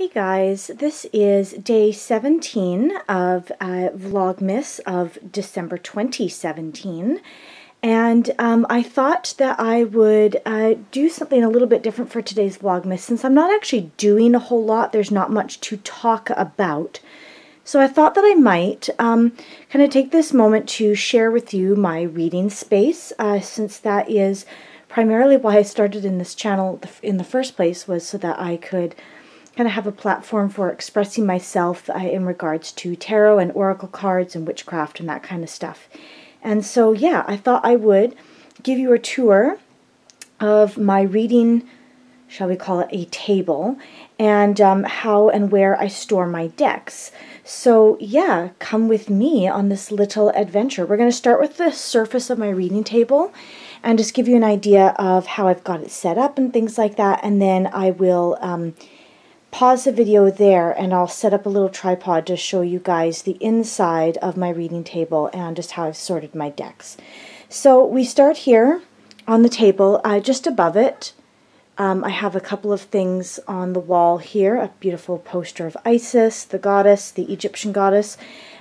Hey guys, this is day 17 of uh, Vlogmas of December 2017 and um, I thought that I would uh, do something a little bit different for today's Vlogmas since I'm not actually doing a whole lot, there's not much to talk about. So I thought that I might um, kind of take this moment to share with you my reading space uh, since that is primarily why I started in this channel in the first place was so that I could kind of have a platform for expressing myself uh, in regards to tarot and oracle cards and witchcraft and that kind of stuff. And so, yeah, I thought I would give you a tour of my reading, shall we call it a table, and um, how and where I store my decks. So, yeah, come with me on this little adventure. We're going to start with the surface of my reading table and just give you an idea of how I've got it set up and things like that. And then I will um, pause the video there and I'll set up a little tripod to show you guys the inside of my reading table and just how I've sorted my decks. So we start here on the table, uh, just above it. Um, I have a couple of things on the wall here, a beautiful poster of Isis, the goddess, the Egyptian goddess,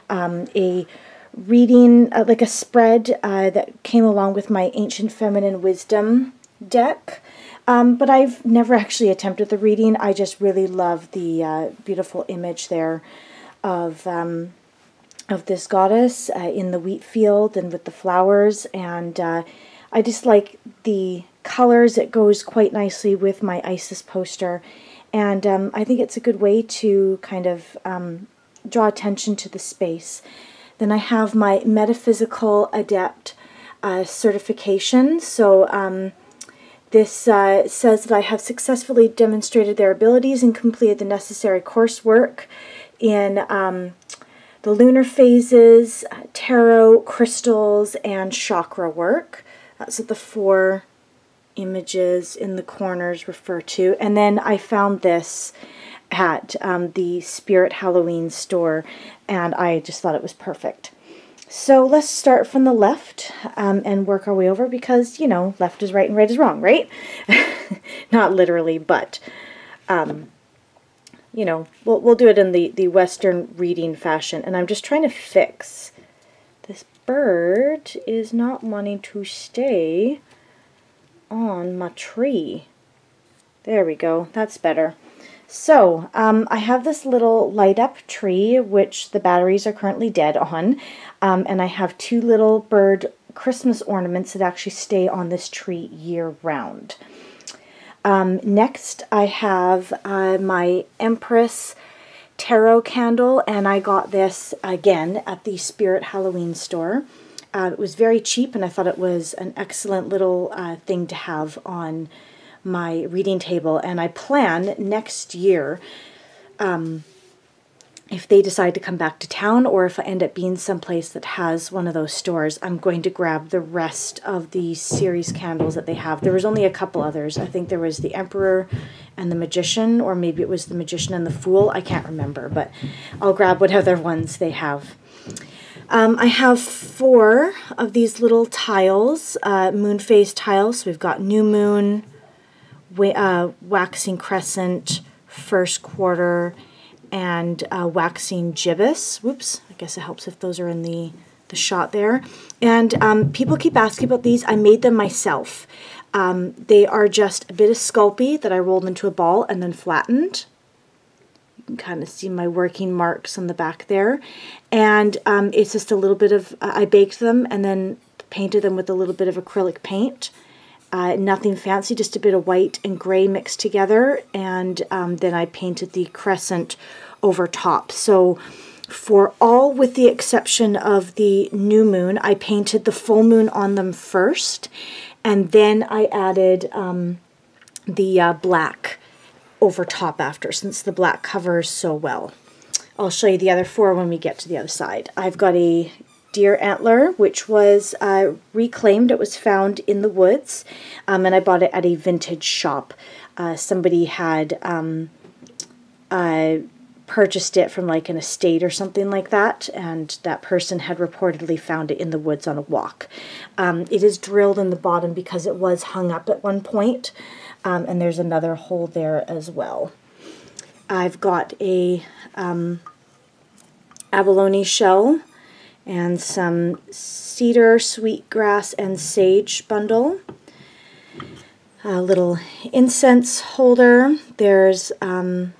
um, a reading, uh, like a spread uh, that came along with my Ancient Feminine Wisdom deck, um, but I've never actually attempted the reading. I just really love the uh, beautiful image there of um, of this goddess uh, in the wheat field and with the flowers. And uh, I just like the colors. It goes quite nicely with my Isis poster. And um, I think it's a good way to kind of um, draw attention to the space. Then I have my Metaphysical Adept uh, certification. So um, this uh, says that I have successfully demonstrated their abilities and completed the necessary coursework in um, the lunar phases, uh, tarot, crystals, and chakra work. That's what the four images in the corners refer to. And then I found this at um, the Spirit Halloween store, and I just thought it was perfect. So let's start from the left um, and work our way over because, you know, left is right and right is wrong, right? Not literally, but, um, you know, we'll, we'll do it in the, the Western reading fashion. And I'm just trying to fix. This bird is not wanting to stay on my tree. There we go. That's better. So, um, I have this little light up tree, which the batteries are currently dead on, um, and I have two little bird Christmas ornaments that actually stay on this tree year round. Um, next, I have uh, my Empress tarot candle, and I got this again at the Spirit Halloween store. Uh, it was very cheap, and I thought it was an excellent little uh, thing to have on my reading table, and I plan next year, um, if they decide to come back to town or if I end up being someplace that has one of those stores, I'm going to grab the rest of the series candles that they have. There was only a couple others. I think there was the Emperor and the Magician, or maybe it was the Magician and the Fool. I can't remember, but I'll grab whatever ones they have. Um, I have four of these little tiles, uh, moon phase tiles. So we've got new moon, uh, waxing crescent, first quarter, and uh, waxing gibbous. Whoops, I guess it helps if those are in the, the shot there. And um, people keep asking about these. I made them myself. Um, they are just a bit of Sculpey that I rolled into a ball and then flattened. You can kind of see my working marks on the back there. And um, it's just a little bit of, uh, I baked them and then painted them with a little bit of acrylic paint. Uh, nothing fancy, just a bit of white and gray mixed together, and um, then I painted the crescent over top. So for all with the exception of the new moon, I painted the full moon on them first, and then I added um, the uh, black over top after, since the black covers so well. I'll show you the other four when we get to the other side. I've got a deer antler, which was uh, reclaimed. It was found in the woods, um, and I bought it at a vintage shop. Uh, somebody had um, uh, purchased it from like an estate or something like that, and that person had reportedly found it in the woods on a walk. Um, it is drilled in the bottom because it was hung up at one point, um, and there's another hole there as well. I've got a um, abalone shell and some cedar, sweetgrass, and sage bundle. A little incense holder. There's um,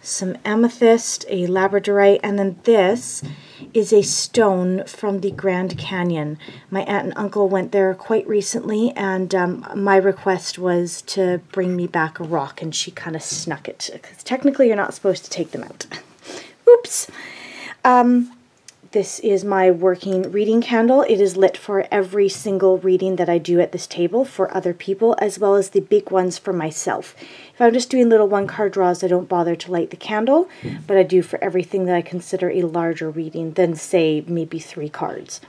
some amethyst, a labradorite, and then this is a stone from the Grand Canyon. My aunt and uncle went there quite recently, and um, my request was to bring me back a rock, and she kind of snuck it. Because technically, you're not supposed to take them out. Oops. Um, this is my working reading candle. It is lit for every single reading that I do at this table for other people, as well as the big ones for myself. If I'm just doing little one card draws, I don't bother to light the candle, but I do for everything that I consider a larger reading than, say, maybe three cards.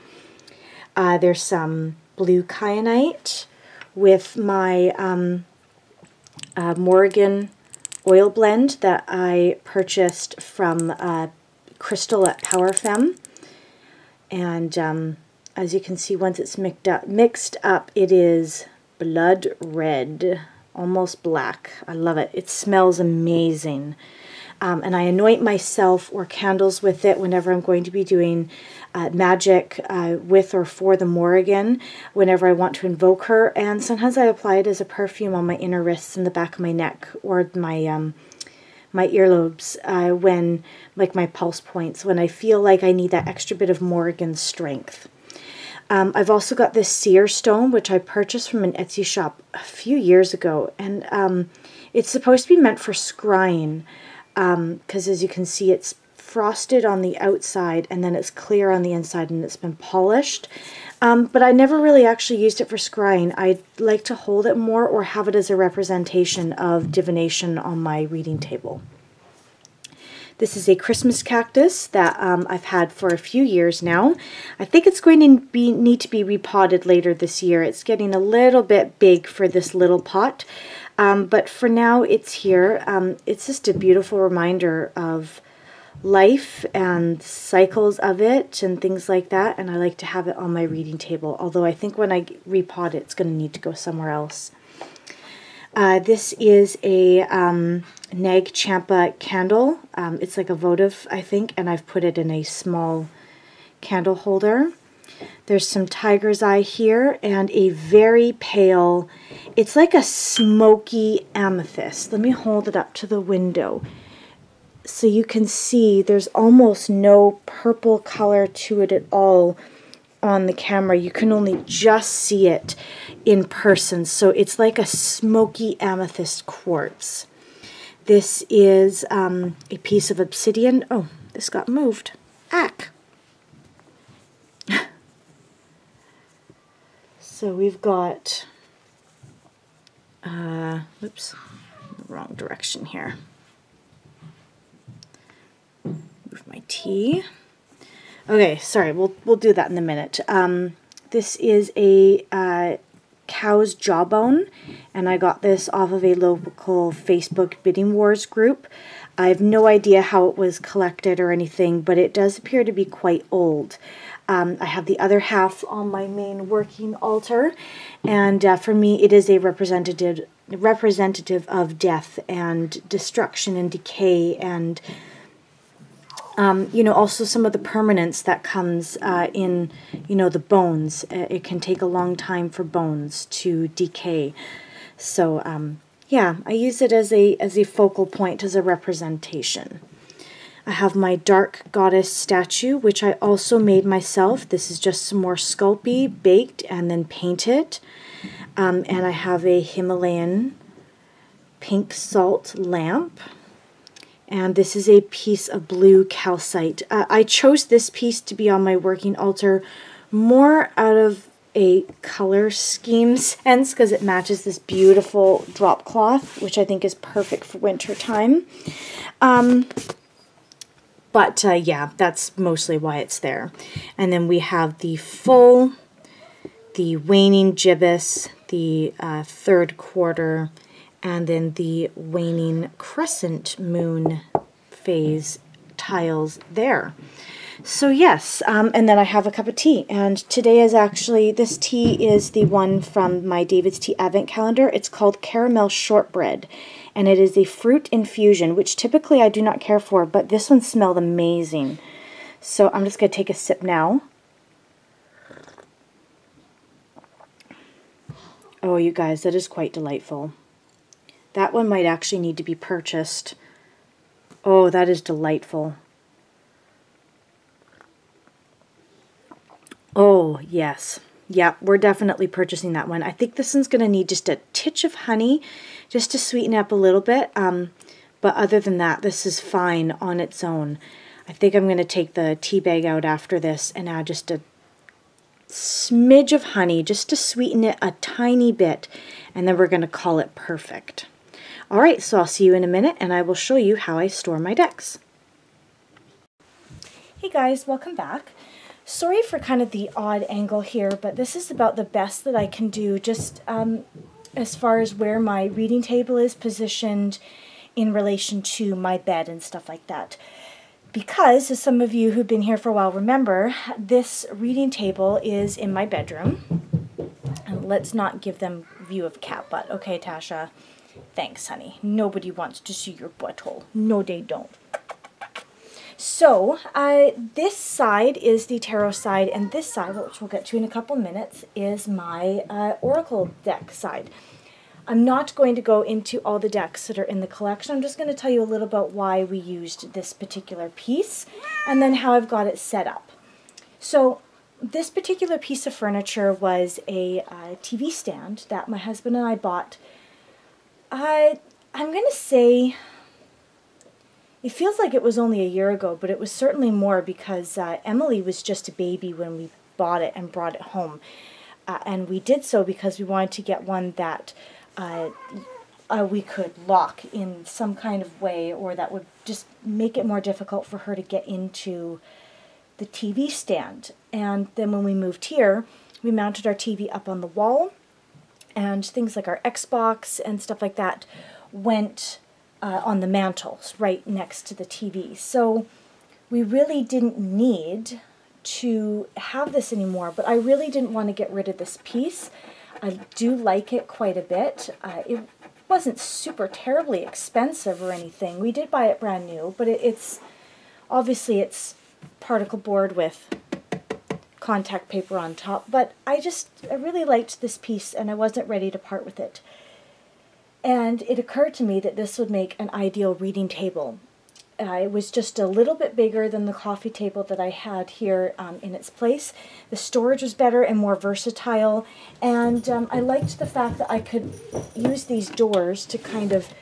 Uh, there's some blue kyanite with my um, uh, Morrigan oil blend that I purchased from uh, Crystal at Power Femme. And um, as you can see, once it's mixed up, mixed up, it is blood red, almost black. I love it. It smells amazing. Um, and I anoint myself or candles with it whenever I'm going to be doing uh, magic uh, with or for the Morrigan, whenever I want to invoke her. And sometimes I apply it as a perfume on my inner wrists and the back of my neck or my um, my earlobes uh, when, like my pulse points, when I feel like I need that extra bit of Morrigan strength. Um, I've also got this seer stone, which I purchased from an Etsy shop a few years ago, and um, it's supposed to be meant for scrying, because um, as you can see, it's frosted on the outside, and then it's clear on the inside, and it's been polished. Um, but I never really actually used it for scrying. I like to hold it more or have it as a representation of divination on my reading table. This is a Christmas cactus that um, I've had for a few years now. I think it's going to be need to be repotted later this year. It's getting a little bit big for this little pot, um, but for now it's here. Um, it's just a beautiful reminder of life and cycles of it and things like that and I like to have it on my reading table although I think when I repot it it's going to need to go somewhere else. Uh, this is a um, Nag Champa candle. Um, it's like a votive I think and I've put it in a small candle holder. There's some tiger's eye here and a very pale, it's like a smoky amethyst. Let me hold it up to the window so you can see there's almost no purple color to it at all on the camera. You can only just see it in person. So it's like a smoky amethyst quartz. This is um, a piece of obsidian. Oh, this got moved. Ack. so we've got, uh, oops, wrong direction here. Move my tea. Okay, sorry, we'll, we'll do that in a minute. Um, this is a uh, cow's jawbone, and I got this off of a local Facebook Bidding Wars group. I have no idea how it was collected or anything, but it does appear to be quite old. Um, I have the other half on my main working altar, and uh, for me, it is a representative representative of death and destruction and decay and um, you know, also some of the permanence that comes uh, in, you know, the bones. Uh, it can take a long time for bones to decay. So, um, yeah, I use it as a, as a focal point, as a representation. I have my dark goddess statue, which I also made myself. This is just some more Sculpey, baked and then painted. Um, and I have a Himalayan pink salt lamp and this is a piece of blue calcite. Uh, I chose this piece to be on my working altar more out of a color scheme sense because it matches this beautiful drop cloth, which I think is perfect for winter time. Um, but uh, yeah, that's mostly why it's there. And then we have the full, the waning gibbous, the uh, third quarter, and then the waning crescent moon phase tiles there. So yes, um, and then I have a cup of tea, and today is actually, this tea is the one from my David's Tea Advent Calendar. It's called Caramel Shortbread, and it is a fruit infusion, which typically I do not care for, but this one smelled amazing. So I'm just going to take a sip now. Oh, you guys, that is quite delightful. That one might actually need to be purchased. Oh, that is delightful. Oh, yes. Yeah, we're definitely purchasing that one. I think this one's going to need just a titch of honey just to sweeten up a little bit. Um, but other than that, this is fine on its own. I think I'm going to take the tea bag out after this and add just a smidge of honey just to sweeten it a tiny bit. And then we're going to call it perfect. All right, so I'll see you in a minute and I will show you how I store my decks. Hey guys, welcome back. Sorry for kind of the odd angle here, but this is about the best that I can do just um, as far as where my reading table is positioned in relation to my bed and stuff like that. Because, as some of you who've been here for a while remember, this reading table is in my bedroom. And let's not give them view of cat butt, okay, Tasha? Thanks, honey. Nobody wants to see your butthole. No, they don't. So uh, this side is the tarot side, and this side, which we'll get to in a couple minutes, is my uh, oracle deck side. I'm not going to go into all the decks that are in the collection. I'm just going to tell you a little about why we used this particular piece and then how I've got it set up. So this particular piece of furniture was a uh, TV stand that my husband and I bought. I, I'm going to say it feels like it was only a year ago, but it was certainly more because uh, Emily was just a baby when we bought it and brought it home. Uh, and we did so because we wanted to get one that uh, uh, we could lock in some kind of way or that would just make it more difficult for her to get into the TV stand. And then when we moved here, we mounted our TV up on the wall and things like our Xbox and stuff like that went uh, on the mantles right next to the TV. So we really didn't need to have this anymore, but I really didn't want to get rid of this piece. I do like it quite a bit. Uh, it wasn't super terribly expensive or anything. We did buy it brand new, but it, it's obviously it's particle board with contact paper on top, but I just, I really liked this piece and I wasn't ready to part with it. And it occurred to me that this would make an ideal reading table. Uh, it was just a little bit bigger than the coffee table that I had here um, in its place. The storage was better and more versatile, and um, I liked the fact that I could use these doors to kind of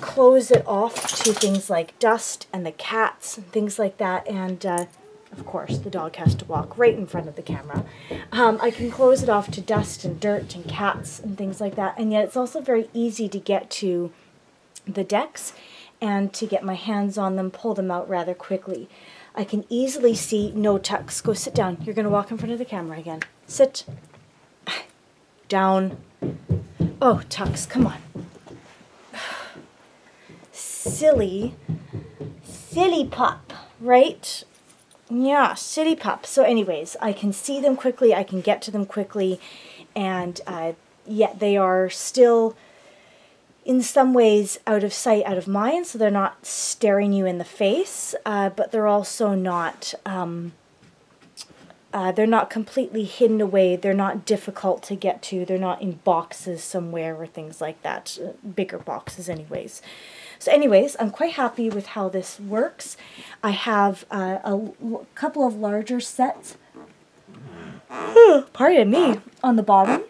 close it off to things like dust and the cats and things like that, and uh, of course, the dog has to walk right in front of the camera. Um, I can close it off to dust and dirt and cats and things like that, and yet it's also very easy to get to the decks and to get my hands on them, pull them out rather quickly. I can easily see no Tux. Go sit down. You're going to walk in front of the camera again. Sit. Down. Oh, Tux, come on. Silly, silly pup, right? Yeah, city pop. So anyways, I can see them quickly, I can get to them quickly, and uh, yet they are still in some ways out of sight, out of mind, so they're not staring you in the face, uh, but they're also not, um, uh, they're not completely hidden away, they're not difficult to get to, they're not in boxes somewhere or things like that, uh, bigger boxes anyways. So anyways, I'm quite happy with how this works. I have uh, a couple of larger sets, pardon me, on the bottom,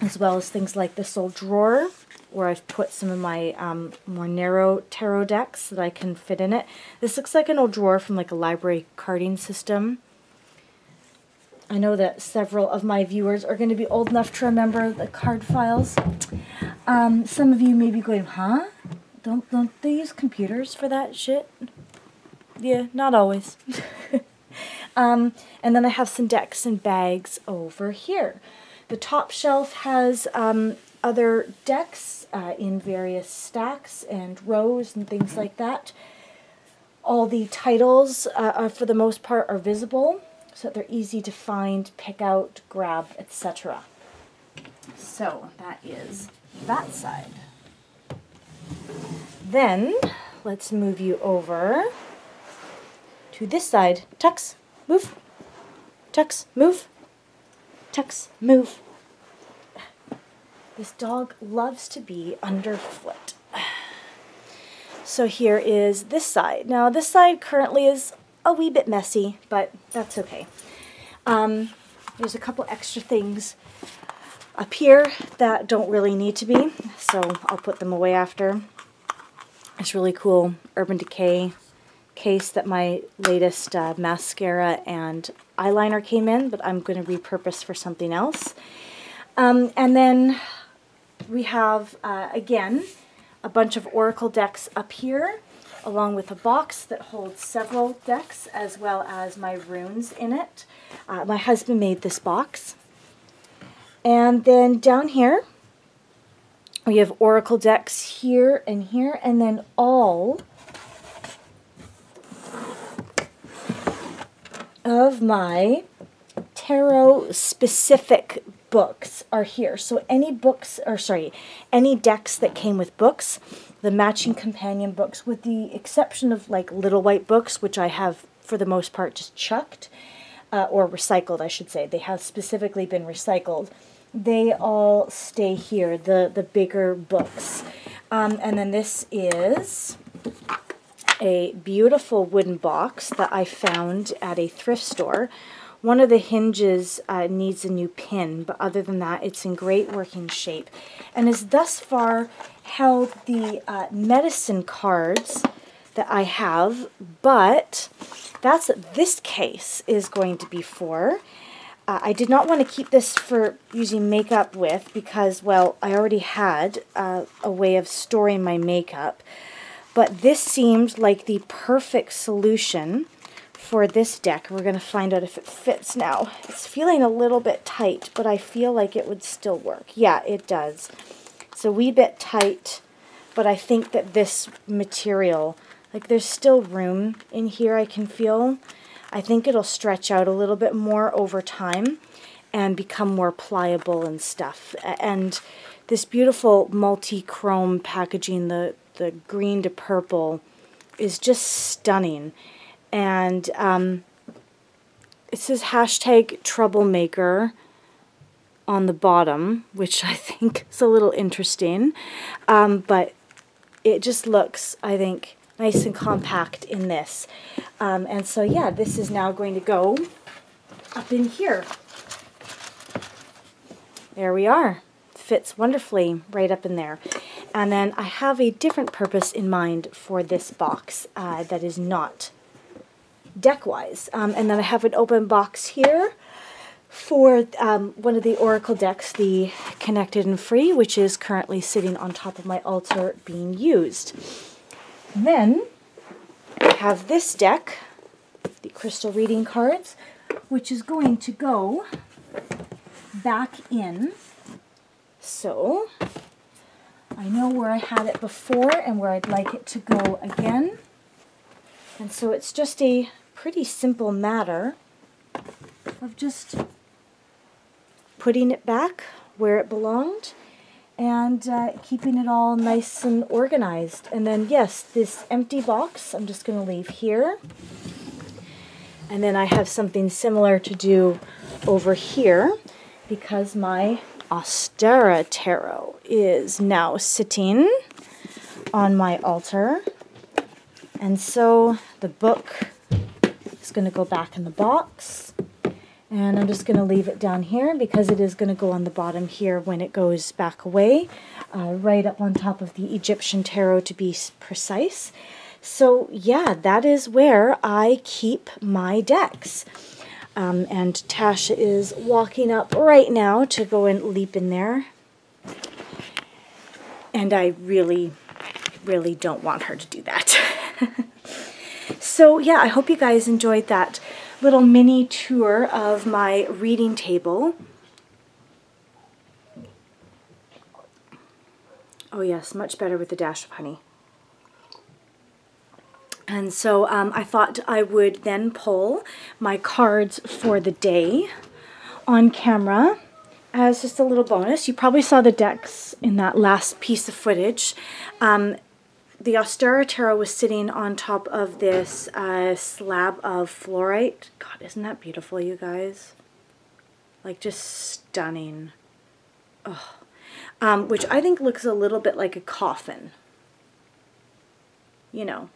as well as things like this old drawer where I've put some of my um, more narrow tarot decks that I can fit in it. This looks like an old drawer from like a library carding system. I know that several of my viewers are going to be old enough to remember the card files. Um, some of you may be going, huh? Don't don't they use computers for that shit? Yeah, not always. um, and then I have some decks and bags over here. The top shelf has um, other decks uh, in various stacks and rows and things like that. All the titles, uh, are, for the most part, are visible, so that they're easy to find, pick out, grab, etc. So that is that side. Then let's move you over to this side. Tux, move. Tux, move. Tux, move. This dog loves to be underfoot. So here is this side. Now this side currently is a wee bit messy, but that's okay. Um, there's a couple extra things up here that don't really need to be, so I'll put them away after. It's really cool Urban Decay case that my latest uh, mascara and eyeliner came in, but I'm going to repurpose for something else. Um, and then we have, uh, again, a bunch of Oracle decks up here, along with a box that holds several decks, as well as my runes in it. Uh, my husband made this box. And then down here, we have Oracle decks here and here, and then all of my tarot specific books are here. So any books, or sorry, any decks that came with books, the matching companion books, with the exception of like little white books, which I have for the most part just chucked, uh, or recycled, I should say. They have specifically been recycled. They all stay here, the, the bigger books. Um, and then this is a beautiful wooden box that I found at a thrift store. One of the hinges uh, needs a new pin, but other than that, it's in great working shape and has thus far held the uh, medicine cards that I have, but that's this case is going to be for. Uh, I did not want to keep this for using makeup with because, well, I already had uh, a way of storing my makeup. But this seemed like the perfect solution for this deck. We're going to find out if it fits now. It's feeling a little bit tight, but I feel like it would still work. Yeah, it does. It's a wee bit tight, but I think that this material, like there's still room in here I can feel. I think it'll stretch out a little bit more over time and become more pliable and stuff. And this beautiful multi-chrome packaging, the the green to purple is just stunning. And um, it says hashtag troublemaker on the bottom, which I think is a little interesting. Um, but it just looks, I think, nice and compact in this. Um, and so, yeah, this is now going to go up in here. There we are. Fits wonderfully right up in there. And then I have a different purpose in mind for this box uh, that is not deck-wise. Um, and then I have an open box here for um, one of the Oracle decks, the Connected and Free, which is currently sitting on top of my altar being used. Then I have this deck, the Crystal Reading cards, which is going to go back in. So I know where I had it before and where I'd like it to go again. And so it's just a pretty simple matter of just putting it back where it belonged and uh, keeping it all nice and organized. And then, yes, this empty box I'm just going to leave here. And then I have something similar to do over here because my Ostara Tarot is now sitting on my altar. And so the book is going to go back in the box. And I'm just going to leave it down here because it is going to go on the bottom here when it goes back away, uh, right up on top of the Egyptian Tarot to be precise. So yeah, that is where I keep my decks. Um, and Tasha is walking up right now to go and leap in there. And I really, really don't want her to do that. so yeah, I hope you guys enjoyed that little mini tour of my reading table. Oh yes, much better with a dash of honey. And so um, I thought I would then pull my cards for the day on camera as just a little bonus. You probably saw the decks in that last piece of footage. Um, the Ostara Tarot was sitting on top of this uh, slab of fluorite. God, isn't that beautiful, you guys? Like, just stunning. Um, which I think looks a little bit like a coffin. You know,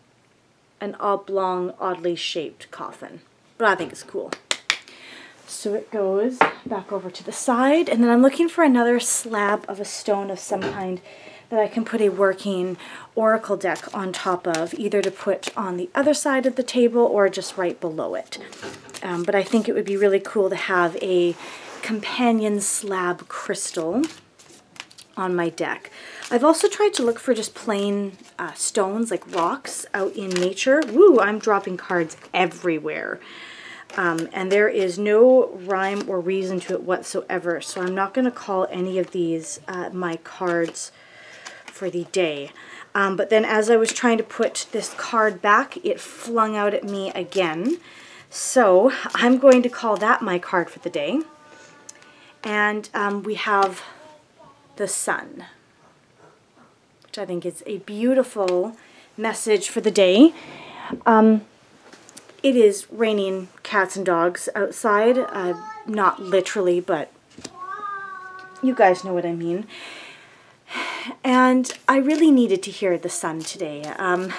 an oblong, oddly shaped coffin. But I think it's cool. So it goes back over to the side, and then I'm looking for another slab of a stone of some kind that I can put a working oracle deck on top of, either to put on the other side of the table or just right below it. Um, but I think it would be really cool to have a companion slab crystal on my deck. I've also tried to look for just plain uh, stones, like rocks, out in nature. Woo, I'm dropping cards everywhere. Um, and there is no rhyme or reason to it whatsoever, so I'm not going to call any of these uh, my cards for the day. Um, but then as I was trying to put this card back, it flung out at me again. So I'm going to call that my card for the day. And um, we have the sun, which I think is a beautiful message for the day. Um, it is raining cats and dogs outside. Uh, not literally, but you guys know what I mean. And I really needed to hear the sun today. Um,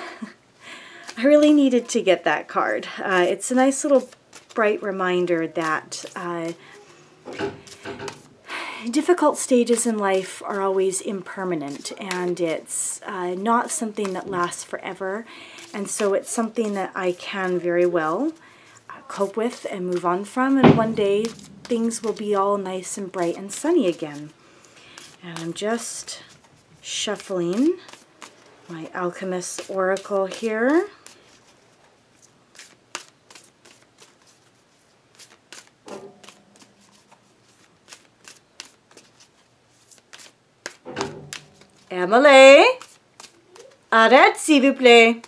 I really needed to get that card. Uh, it's a nice little bright reminder that uh, difficult stages in life are always impermanent and it's uh, not something that lasts forever. And so it's something that I can very well uh, cope with and move on from. And one day things will be all nice and bright and sunny again. And I'm just shuffling my Alchemist Oracle here. Emily, arrête s'il vous plaît.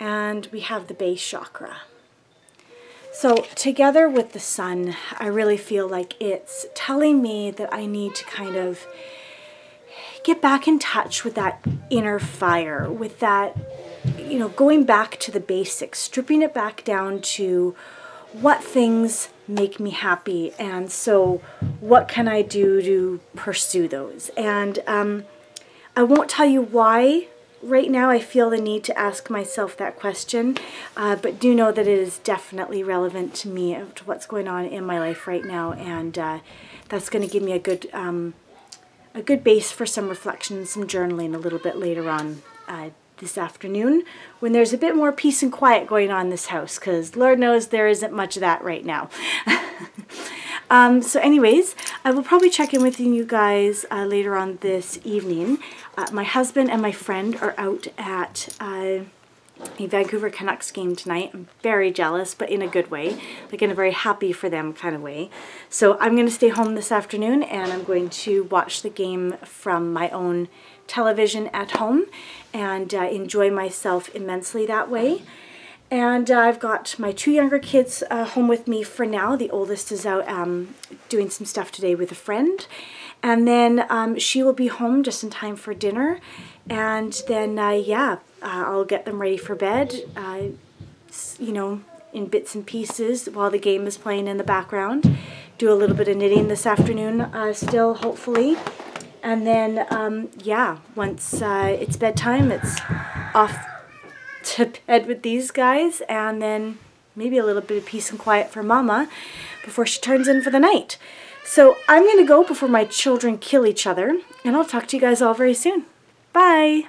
And we have the base chakra. So together with the sun, I really feel like it's telling me that I need to kind of get back in touch with that inner fire, with that, you know, going back to the basics, stripping it back down to what things make me happy. And so what can I do to pursue those? And um, I won't tell you why right now I feel the need to ask myself that question, uh, but do know that it is definitely relevant to me, to what's going on in my life right now, and uh, that's going to give me a good, um, a good base for some reflection, some journaling a little bit later on uh, this afternoon when there's a bit more peace and quiet going on in this house, because Lord knows there isn't much of that right now. Um, so anyways, I will probably check in with you guys uh, later on this evening. Uh, my husband and my friend are out at uh, a Vancouver Canucks game tonight. I'm very jealous, but in a good way, like in a very happy for them kind of way. So I'm going to stay home this afternoon and I'm going to watch the game from my own television at home and uh, enjoy myself immensely that way. And uh, I've got my two younger kids uh, home with me for now. The oldest is out um, doing some stuff today with a friend. And then um, she will be home just in time for dinner. And then, uh, yeah, uh, I'll get them ready for bed, uh, you know, in bits and pieces while the game is playing in the background. Do a little bit of knitting this afternoon uh, still, hopefully. And then, um, yeah, once it's bedtime, it's off to bed with these guys and then maybe a little bit of peace and quiet for mama before she turns in for the night. So I'm going to go before my children kill each other and I'll talk to you guys all very soon. Bye!